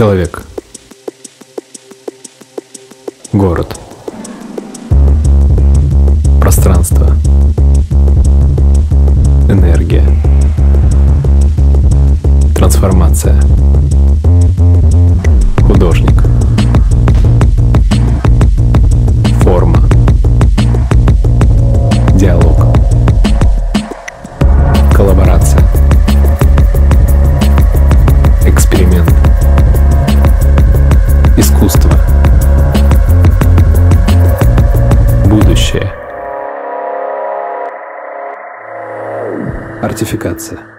Человек. Город. Пространство. Энергия. Трансформация. Художник. Форма. Диалог. Коллаборация. Искусство. Будущее. Артификация.